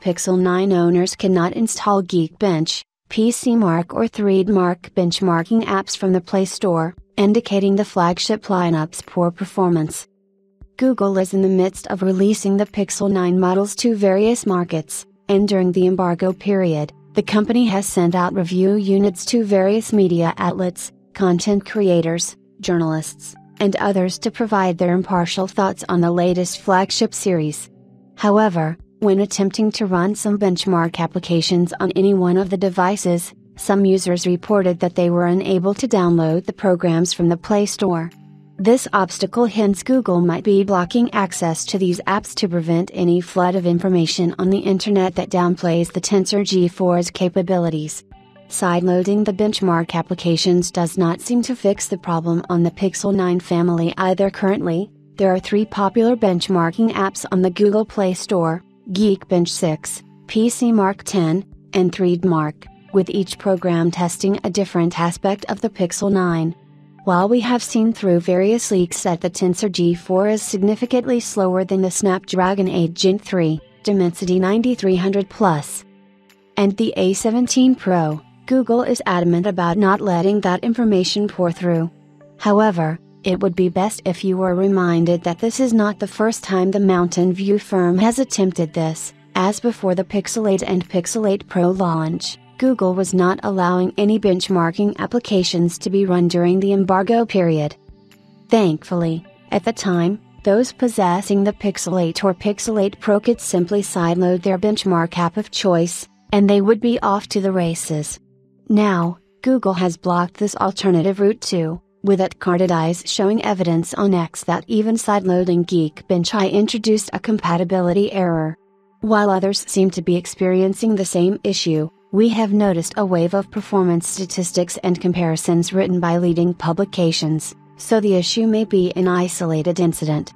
Pixel 9 owners cannot install Geekbench, PCMark or 3DMark benchmarking apps from the Play Store, indicating the flagship lineup's poor performance. Google is in the midst of releasing the Pixel 9 models to various markets, and during the embargo period, the company has sent out review units to various media outlets, content creators, journalists, and others to provide their impartial thoughts on the latest flagship series. However, when attempting to run some benchmark applications on any one of the devices, some users reported that they were unable to download the programs from the Play Store. This obstacle hints Google might be blocking access to these apps to prevent any flood of information on the internet that downplays the Tensor G4's capabilities. Sideloading the benchmark applications does not seem to fix the problem on the Pixel 9 family either currently. There are three popular benchmarking apps on the Google Play Store Geekbench 6, PCMark 10, and 3DMark, with each program testing a different aspect of the Pixel 9. While we have seen through various leaks that the Tensor G4 is significantly slower than the Snapdragon 8 Gen 3, Dimensity 9300 Plus, and the A17 Pro, Google is adamant about not letting that information pour through. However, it would be best if you were reminded that this is not the first time the Mountain View firm has attempted this, as before the Pixel 8 and Pixel 8 Pro launch. Google was not allowing any benchmarking applications to be run during the embargo period. Thankfully, at the time, those possessing the Pixel 8 or Pixel 8 Pro could simply sideload their benchmark app of choice, and they would be off to the races. Now, Google has blocked this alternative route too with at carded eyes showing evidence on X that even sideloading Geekbench I introduced a compatibility error. While others seem to be experiencing the same issue, we have noticed a wave of performance statistics and comparisons written by leading publications, so the issue may be an isolated incident.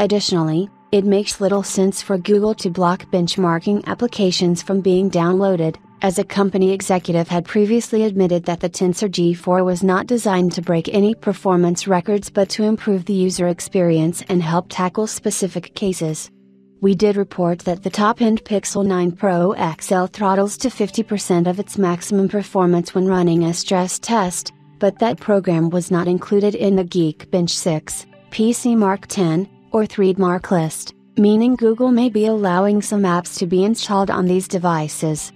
Additionally, it makes little sense for Google to block benchmarking applications from being downloaded, as a company executive had previously admitted that the Tensor G4 was not designed to break any performance records but to improve the user experience and help tackle specific cases. We did report that the top end Pixel 9 Pro XL throttles to 50% of its maximum performance when running a stress test, but that program was not included in the Geekbench 6, PCMark 10, or 3DMark list, meaning Google may be allowing some apps to be installed on these devices.